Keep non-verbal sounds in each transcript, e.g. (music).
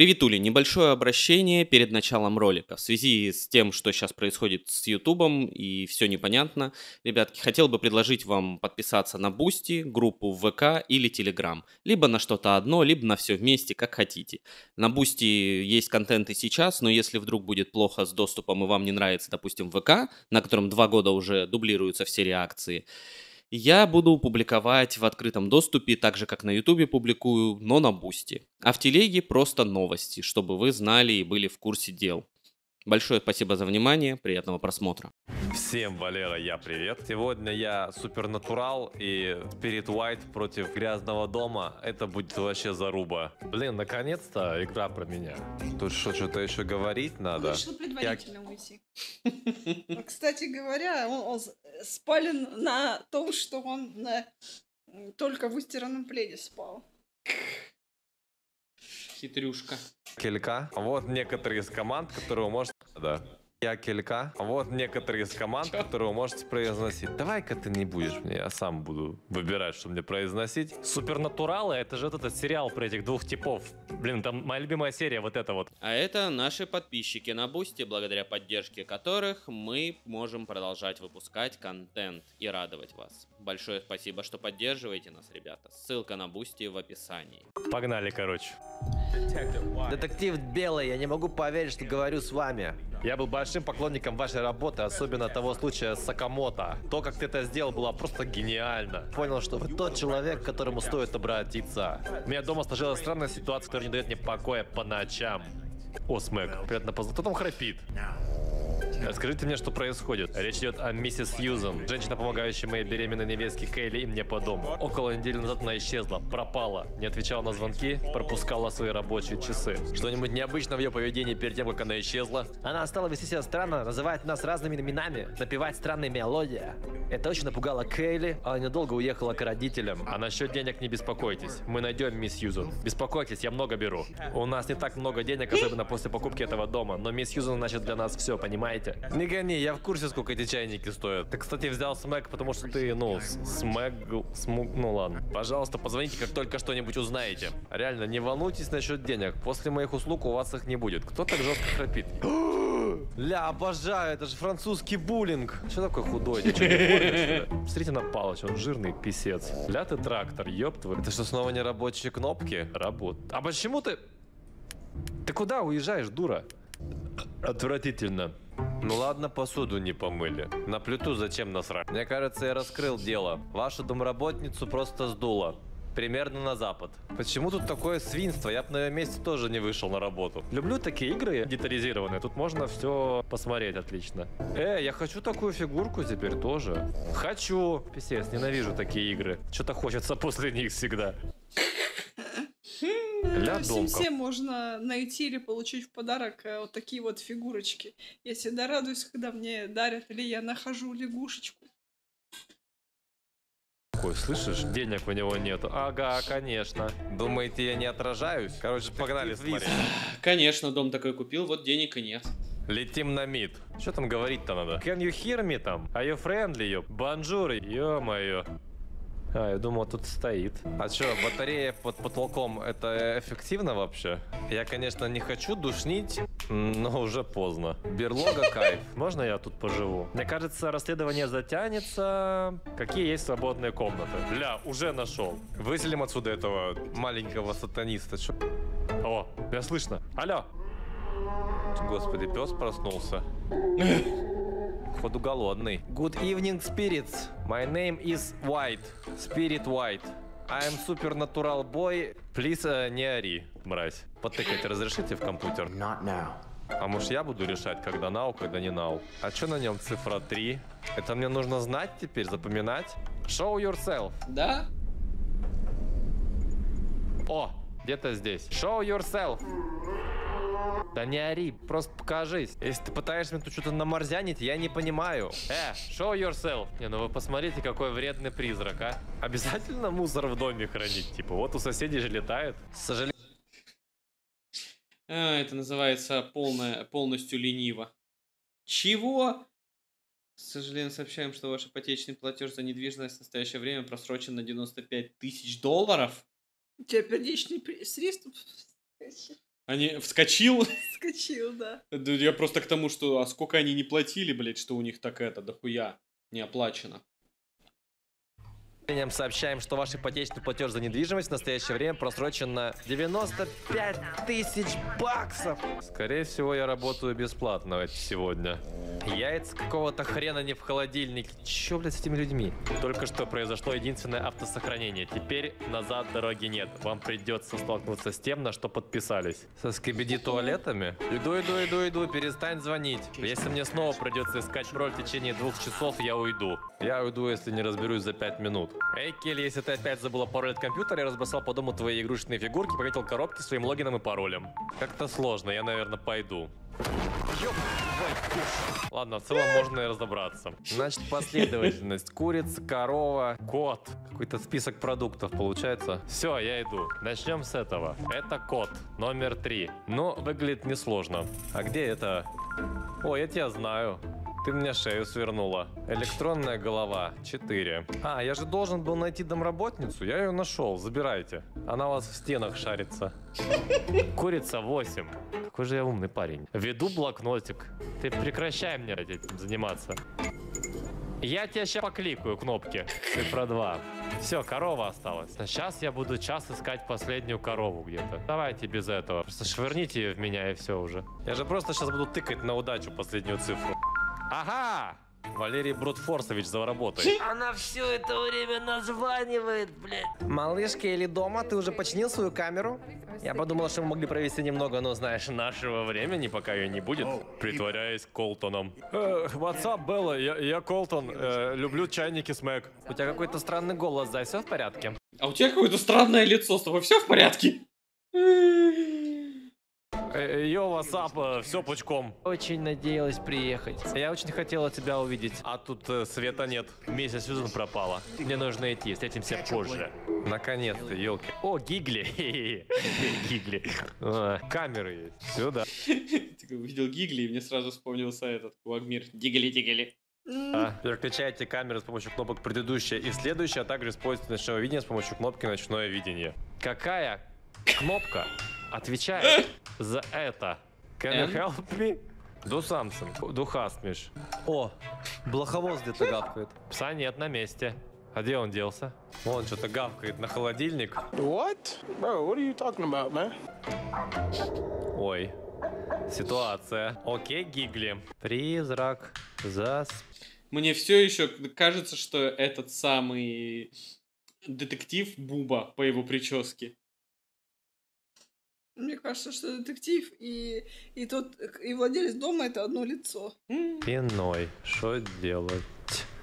Приветули, небольшое обращение перед началом ролика. В связи с тем, что сейчас происходит с Ютубом и все непонятно, ребятки, хотел бы предложить вам подписаться на Бусти, группу ВК или Телеграм. Либо на что-то одно, либо на все вместе, как хотите. На Бусти есть контент и сейчас, но если вдруг будет плохо с доступом и вам не нравится, допустим, ВК, на котором два года уже дублируются все реакции, я буду публиковать в открытом доступе, так же как на ютубе публикую, но на бусте. А в телеге просто новости, чтобы вы знали и были в курсе дел. Большое спасибо за внимание, приятного просмотра. Всем, Валера, я привет. Сегодня я супернатурал и Spirit White против грязного дома. Это будет вообще заруба. Блин, наконец-то игра про меня. Тут что, что-то еще говорить надо? Решил предварительно уйти. Ну, Кстати говоря, он, он спален на том, что он на только в выстиранном пледе спал. Хитрюшка. Келька. Вот некоторые из команд, которые вы можете... Да. Я Келька. Вот некоторые из команд, которые вы можете произносить. Давай-ка ты не будешь мне, я сам буду выбирать, что мне произносить. Супернатуралы, это же вот этот сериал про этих двух типов. Блин, там моя любимая серия вот эта вот. А это наши подписчики на Бусти, благодаря поддержке которых мы можем продолжать выпускать контент и радовать вас. Большое спасибо, что поддерживаете нас, ребята. Ссылка на Бусти в описании. Погнали, короче. Детектив Белый, я не могу поверить, что говорю с вами. Я был большим поклонником вашей работы, особенно того случая с Сакамото. То, как ты это сделал, было просто гениально. Понял, что вы тот человек, к которому стоит обратиться. У меня дома сложилась странная ситуация, которая не дает мне покоя по ночам. О, Смэк, приятно познакомиться. Кто там храпит? (laughs) Скажите мне, что происходит. Речь идет о миссис Сьюзен, женщина, помогающая моей беременной невестке Кейли и мне по дому. Около недели назад она исчезла, пропала, не отвечала на звонки, пропускала свои рабочие часы. Что-нибудь необычно в ее поведении перед тем, как она исчезла? Она стала вести себя странно, называть нас разными именами, напевать странные мелодии. Это очень напугало Кейли, она недолго уехала к родителям. А насчет денег не беспокойтесь. Мы найдем мисс Сьюзен. Беспокойтесь, я много беру. У нас не так много денег, особенно после покупки этого дома, но мисс Сьюзен значит для нас все, понимаете? Не гони, я в курсе, сколько эти чайники стоят. Ты, кстати, взял смэк, потому что ты, ну, с- смэг... Смуг... Ну ладно. Пожалуйста, позвоните, как только что-нибудь узнаете. Реально, не волнуйтесь насчет денег. После моих услуг у вас их не будет. Кто так жестко храпит? (gasps) Ля, обожаю, это же французский буллинг. Что такой худой? Ты что, не кормишь? Смотрите на Палыч, он жирный писец. Ля ты трактор, ёб твой. Это что, снова не рабочие кнопки? Работ. А почему ты... Ты куда уезжаешь, дура? Отвратительно. Ну ладно, посуду не помыли. На плиту зачем насрать? Мне кажется, я раскрыл дело. Вашу домработницу просто сдуло. Примерно на запад. Почему тут такое свинство? Я бы на ее месте тоже не вышел на работу. Люблю такие игры детализированные. Тут можно все посмотреть отлично. Э, я хочу такую фигурку теперь тоже. Хочу. Писец, ненавижу такие игры. Что-то хочется после них всегда. Ля В домка. Симсе можно найти или получить в подарок э, вот такие вот фигурочки. Я всегда радуюсь, когда мне дарят, или я нахожу лягушечку. Такой, слышишь, денег у него нету. Ага, конечно. Думаете, я не отражаюсь? Короче, погнали смотреть. Конечно, дом такой купил, вот денег и нет. Летим на мид. Что там говорить-то надо? Can you hear me там? Are you friendly? Бонжур, ё-моё. А, я думал, тут стоит. А что, батарея под потолком, это эффективно вообще? Я, конечно, не хочу душнить, но уже поздно. Берлога кайф. (laughs) Можно я тут поживу? Мне кажется, расследование затянется. Какие есть свободные комнаты? Ля, уже нашел. Выселим отсюда этого маленького сатаниста. Чё? О, меня слышно. Алло. Господи, пес проснулся. (laughs) Походу голодный. Good evening, spirits. My name is White. Spirit White. I am supernatural boy. Please, э, не ори, мразь. Потыкать разрешите в компьютер? Not now. А может я буду решать, когда нау, когда не нау? А что на нем цифра 3? Это мне нужно знать теперь, запоминать? Show yourself. Да? О, где-то здесь. Show yourself. Да не ори, просто покажись. Если ты пытаешься мне тут что-то наморзянить, я не понимаю. Э, show yourself. Не, ну вы посмотрите, какой вредный призрак, а. Обязательно мусор в доме хранить? Типа, вот у соседей же летает. К сожалению, А, это называется полное, полностью лениво. Чего? К сожалению, сообщаем, что ваш ипотечный платеж за недвижимость в настоящее время просрочен на 95 тысяч долларов. У тебя периодичный при- приступ. Они вскочил. (laughs) Скочил, да. Да Я просто к тому, что а сколько они не платили, блядь, что у них так это, дохуя не оплачено. Сообщением сообщаем, что ваш ипотечный платеж за недвижимость в настоящее время просрочен на 95 тысяч баксов. Скорее всего, я работаю бесплатно сегодня. Яйца какого-то хрена не в холодильнике. Чё, блядь, с этими людьми? Только что произошло единственное автосохранение. Теперь назад дороги нет. Вам придется столкнуться с тем, на что подписались. Со скибиди туалетами? Иду, иду, иду, иду, перестань звонить. Если мне снова придется искать пароль в течение двух часов, я уйду. Я уйду, если не разберусь за пять минут. Эй, Келли, если ты опять забыла пароль от компьютера, я разбросал по дому твои игрушечные фигурки, пометил коробки своим логином и паролем. Как-то сложно, я, наверное, пойду. Ладно, в целом можно и разобраться. Значит, последовательность. Курица, корова, кот. Какой-то список продуктов получается. Все, я иду. Начнем с этого. Это кот, номер три. Но выглядит несложно. А где это? О, я тебя знаю. Ты мне шею свернула. Электронная голова. 4. А, я же должен был найти домработницу. Я ее нашел. Забирайте. Она у вас в стенах шарится. Курица 8. Какой же я умный парень. Веду блокнотик. Ты прекращай мне этим заниматься. Я тебя сейчас покликаю кнопки. Цифра 2. Все, корова осталась. Сейчас я буду час искать последнюю корову где-то. Давайте без этого. Просто швырните ее в меня и все уже. Я же просто сейчас буду тыкать на удачу последнюю цифру. Ага! Валерий Брутфорсович за работой. Она все это время названивает, блядь. Малышка или дома, ты уже починил свою камеру? Я подумал, что мы могли провести немного, но знаешь, нашего времени, пока ее не будет, притворяясь Колтоном. Э, what's up, Белла? Я, я Колтон. Э, люблю чайники с Мэг. У тебя какой-то странный голос, Зай, все в порядке? А у тебя какое-то странное лицо, с тобой все в порядке? Йо, what's все пучком. Очень надеялась приехать. Я очень хотела тебя увидеть. А тут э, света нет. Миссис Сьюзен пропала. Мне нужно идти, встретимся позже. Наконец-то, елки. О, Гигли. (laughs) Гигли. А, Камеры есть. Сюда. Ты увидел Гигли, и мне сразу вспомнился этот Куагмир. Дигли-дигли. А, Переключайте камеры с помощью кнопок предыдущая и следующая, а также используйте ночное видение с помощью кнопки ночное видение. Какая кнопка отвечает за это? Can you help me? Do something. Do Хасмиш. О, блоховоз где-то гавкает. Пса нет на месте. А где он делся? Вон что-то гавкает на холодильник. What? Bro, what are you talking about, man? Ой. Ситуация. Окей, Гигли. Призрак. Зас... Мне все еще кажется, что этот самый детектив Буба по его прическе. Мне кажется, что детектив и, и тот, и владелец дома это одно лицо. Пиной. Что делать?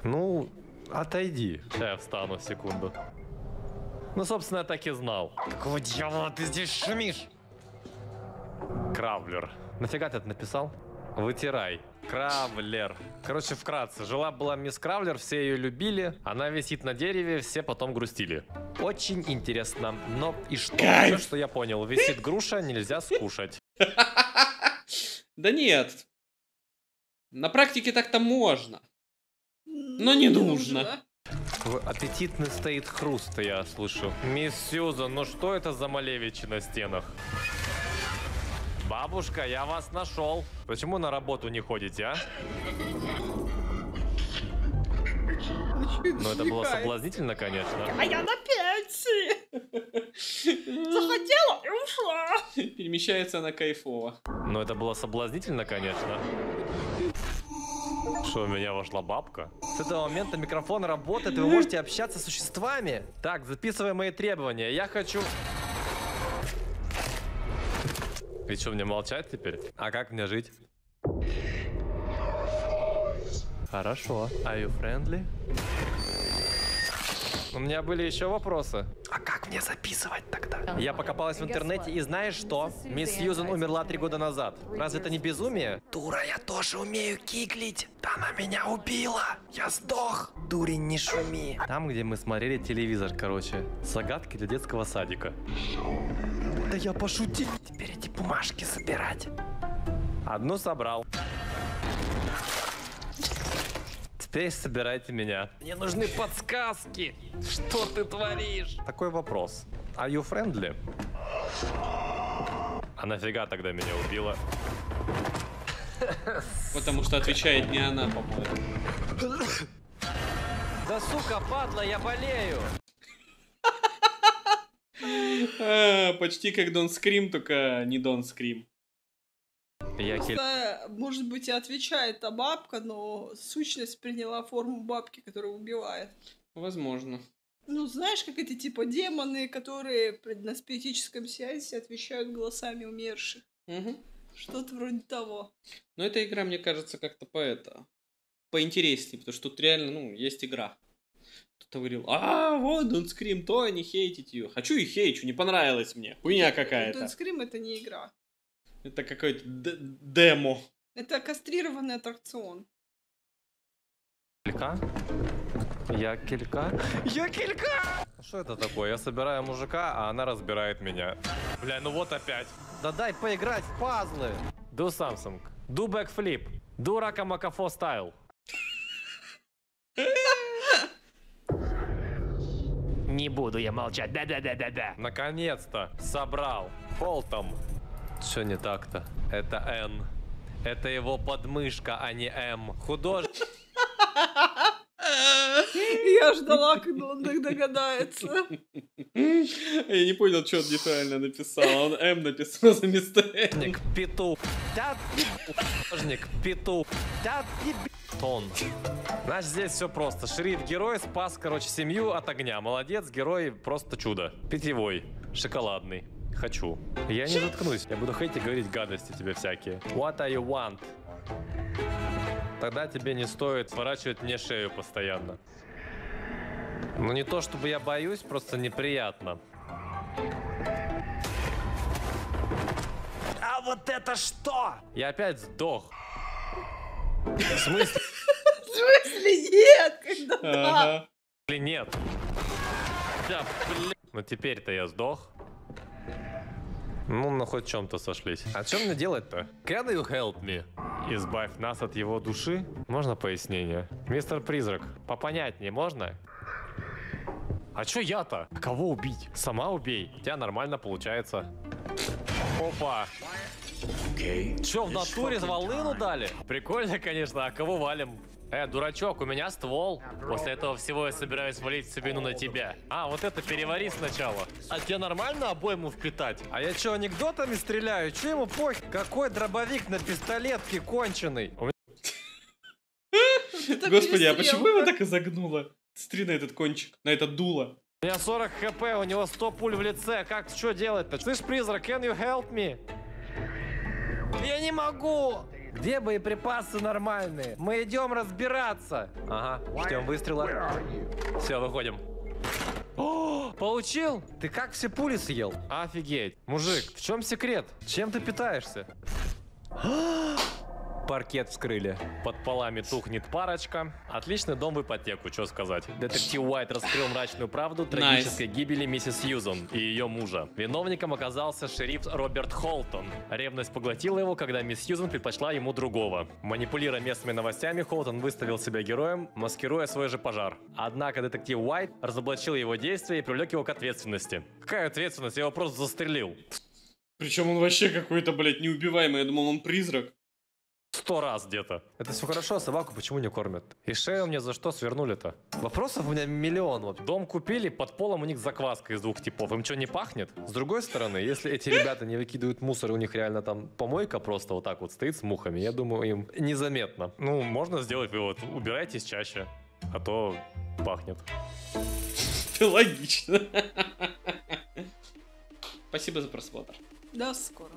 Ну, отойди. Сейчас я встану секунду. Ну, собственно, я так и знал. Какого дьявола ты здесь шумишь? Кравлер. Нафига ты это написал? Вытирай. Кравлер. Короче, вкратце. Жила-была мисс Кравлер, все ее любили. Она висит на дереве, все потом грустили. Очень интересно. Но и что? Все, что я понял. Висит груша, нельзя скушать. (laughs) Да нет. На практике так-то можно. Но не нужно. В- Аппетитный стоит хруст, я слышу. Мисс Сьюзан, ну что это за малевичи на стенах? Бабушка, я вас нашел. Почему на работу не ходите, а? Ну это было соблазнительно, конечно. А я на пенсии. Захотела и ушла. Перемещается она кайфово. Но это было соблазнительно, конечно. Что, у меня вошла бабка? С этого момента микрофон работает, и вы можете общаться с существами. Так, записывай мои требования. Я хочу... И что, мне молчать теперь? А как мне жить? Хорошо. Are you friendly? У меня были еще вопросы. А как мне записывать тогда? Я покопалась в интернете, и знаешь что? Мисс Сьюзен умерла три года назад. Разве это не безумие? Дура, я тоже умею киклить. Она меня убила. Я сдох. Дурень, не шуми. Там, где мы смотрели телевизор, короче. Загадки для детского садика. Да я пошутил. Теперь эти бумажки собирать. Одну собрал. Теперь собирайте меня. Мне нужны подсказки. Что ты творишь? Такой вопрос. Are you friendly? А нафига тогда меня убила? Потому что отвечает не она, по-моему. Да сука, падла, я болею! А, Почти как Дон Скрим, только не Дон Скрим. Я. Просто, может быть, и отвечает та бабка, но сущность приняла форму бабки, которая убивает. Возможно. Ну, знаешь, как эти типа демоны, которые при- на спиритическом сеансе отвечают голосами умерших. Мгм. Что-то вроде того. Но эта игра, мне кажется, как-то по это поинтереснее, потому что тут реально, ну, есть игра. Кто-то говорил, а, вот, Don't Scream, то не хейтить ее. Хочу и хейчу, не понравилось мне. Хуйня какая-то. Don't Scream это не игра. Это какое-то д- демо. Это кастрированный аттракцион. Килька? Я килька? Я килька! Что это такое? Я собираю мужика, а она разбирает меня. Бля, ну вот опять. Да дай поиграть в пазлы. Do Samsung. Do backflip. Do рака макафо стайл. (laughs) Не буду я молчать. Да-да-да-да-да. Наконец-то собрал. Холтом. Что не так-то? Это Н. Это его подмышка, а не М. Художник. Я ждала, когда он так догадается. Я не понял, что он неправильно написал. Он М написал вместо Н. Петух. Да, художник. Петух. Да, Тон. Значит, здесь все просто. Шериф-герой спас, короче, семью от огня. Молодец, герой просто чудо. Питьевой. Шоколадный. Хочу. Я не заткнусь. Я буду хейтить говорить гадости тебе всякие. What are you want? Тогда тебе не стоит сворачивать мне шею постоянно. Ну не то чтобы я боюсь, просто неприятно. А вот это что? Я опять сдох. В смысле В смысле нет? Когда да? Ага. нет? Да, блин. Ну теперь-то я сдох. Ну, на хоть чем-то сошлись. А что мне делать-то? Can you help me? Избавь нас от его души? Можно пояснение? Мистер Призрак, попонятнее можно? А чё я-то? Кого убить? Сама убей. У тебя нормально получается. Опа. Чё, в натуре волыну дали? Прикольно, конечно, а кого валим? Э, дурачок, у меня ствол. После этого всего я собираюсь валить всю вину на тебя. А, вот это перевари сначала. А тебе нормально обойму впитать? А я что, анекдотами стреляю? Че ему похер? Какой дробовик на пистолетке конченый? Это Господи, а почему его так изогнуло? Смотри на этот кончик, на этот дуло. У меня 40 хп, у него 100 пуль в лице. Как, что делать-то? Слышь, призрак, can you help me? Я не могу! Где боеприпасы нормальные? Мы идем разбираться. Ага, ждем выстрела. Все, выходим. О, получил? Ты как все пули съел? Офигеть. Мужик, в чем секрет? Чем ты питаешься? Паркет вскрыли. Под полами тухнет парочка. Отличный дом в ипотеку, что сказать. Детектив Уайт раскрыл мрачную правду трагической гибели миссис Сьюзан и ее мужа. Виновником оказался шериф Роберт Холтон. Ревность поглотила его, когда мисс Сьюзан предпочла ему другого. Манипулируя местными новостями, Холтон выставил себя героем, маскируя свой же пожар. Однако детектив Уайт разоблачил его действия и привлек его к ответственности. Какая ответственность? Я его просто застрелил. Причем он вообще какой-то, блядь, неубиваемый. Я думал, он призрак. Сто раз где-то. Это все хорошо, а собаку почему не кормят? И шею мне за что свернули-то? Вопросов у меня миллион. Вот. Дом купили, под полом у них закваска из двух типов. Им что, не пахнет? С другой стороны, если эти ребята не выкидывают мусор, у них реально там помойка просто вот так вот стоит с мухами, я думаю, им незаметно. Ну, можно сделать вывод. Убирайтесь чаще, а то пахнет. (laughs) Логично. (laughs) Спасибо за просмотр. До скоро.